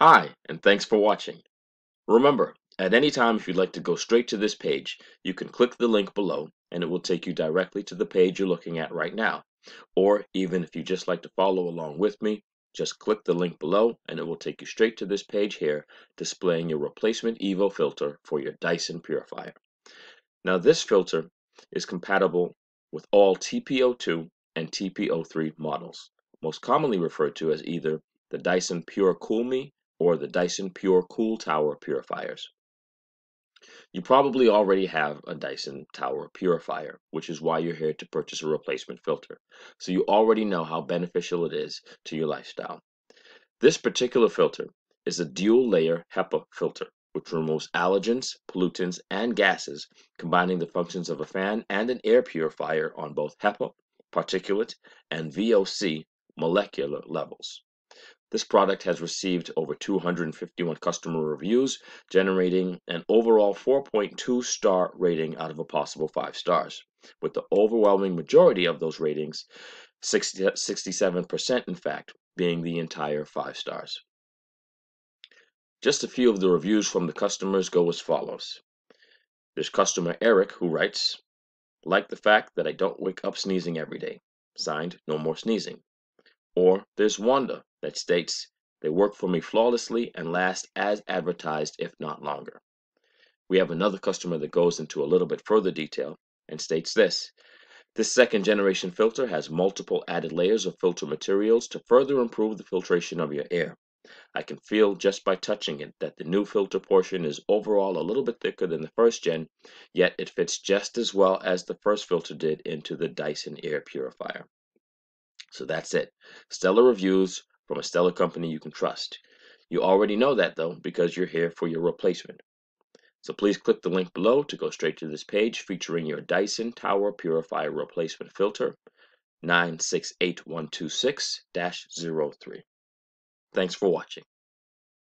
Hi, and thanks for watching. Remember, at any time if you'd like to go straight to this page, you can click the link below and it will take you directly to the page you're looking at right now. Or even if you just like to follow along with me, just click the link below and it will take you straight to this page here displaying your replacement EVO filter for your Dyson purifier. Now this filter is compatible with all TP02 and TP03 models, most commonly referred to as either the Dyson Pure Cool Me or the Dyson Pure Cool Tower purifiers. You probably already have a Dyson Tower purifier, which is why you're here to purchase a replacement filter. So you already know how beneficial it is to your lifestyle. This particular filter is a dual layer HEPA filter, which removes allergens, pollutants, and gases, combining the functions of a fan and an air purifier on both HEPA, particulate, and VOC molecular levels. This product has received over 251 customer reviews, generating an overall 4.2 star rating out of a possible 5 stars, with the overwhelming majority of those ratings, 60, 67% in fact, being the entire 5 stars. Just a few of the reviews from the customers go as follows. There's customer Eric who writes, like the fact that I don't wake up sneezing every day. Signed, no more sneezing. Or there's Wanda that states, they work for me flawlessly and last as advertised, if not longer. We have another customer that goes into a little bit further detail and states this. This second generation filter has multiple added layers of filter materials to further improve the filtration of your air. I can feel just by touching it that the new filter portion is overall a little bit thicker than the first gen, yet it fits just as well as the first filter did into the Dyson air purifier. So that's it. Stellar reviews from a stellar company you can trust. You already know that though because you're here for your replacement. So please click the link below to go straight to this page featuring your Dyson Tower Purifier Replacement Filter 968126-03. Thanks for watching.